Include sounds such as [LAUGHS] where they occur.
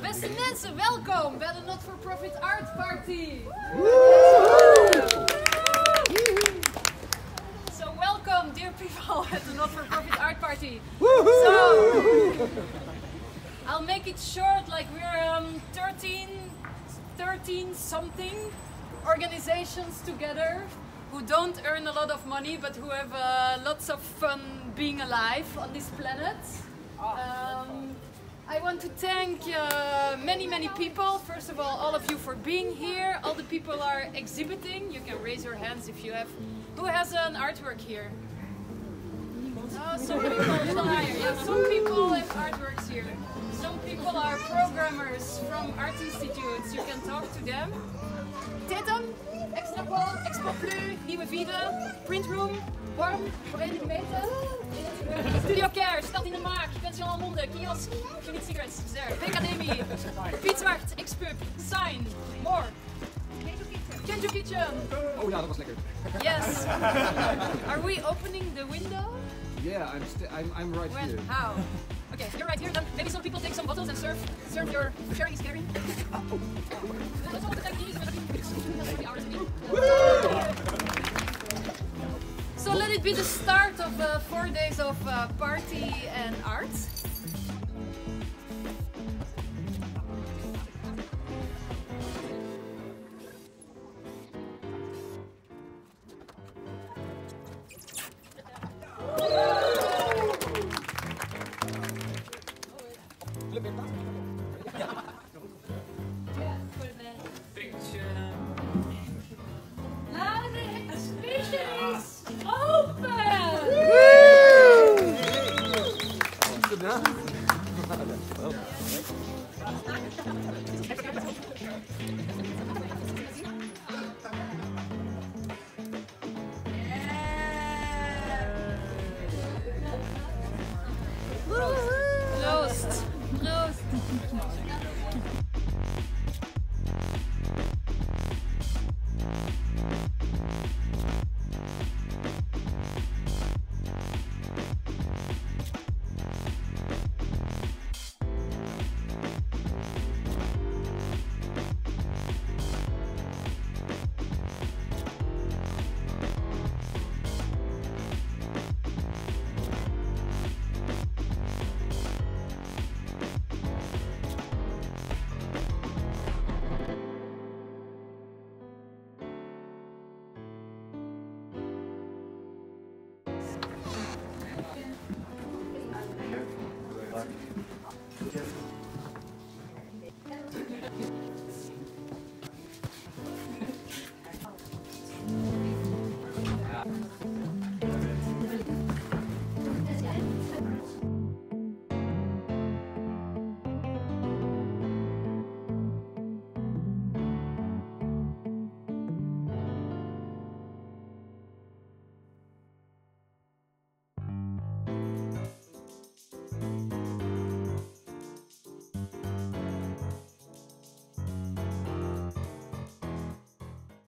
beste mensen, welkom bij de Not For Profit Art Party. So welcome, dear people, [LAUGHS] at the Not For Profit Art Party. So I'll make it short, like we're um, 13, 13 something organizations together who don't earn a lot of money but who have uh, lots of fun being alive on this planet. Um, I want to thank uh, many, many people. First of all, all of you for being here. All the people are exhibiting. You can raise your hands if you have. Who has an artwork here? Oh, some people, some people have artworks here. Some people are programmers from art institutes. You can talk to them. Tetum, Extrapol, Expo Plus, Nieuwe Vida, Print Room, Worm, Verenigde Meten, Studio Care, Stad in de Maak, Pension Almonde, Kiosk, Unit Secrets, Zer, Academie, Piet Zwart, Xpub, Sign, More. Kenju Kitchen. Oh ja, dat was lekker. Yes. Are we opening the window? Yeah, I'm I'm, I'm right When? here. How? Okay, you're right here. Then maybe some people take some bottles and serve serve your sharing is caring. These. So let it be the start of uh, four days of uh, party and art. Prost! Prost!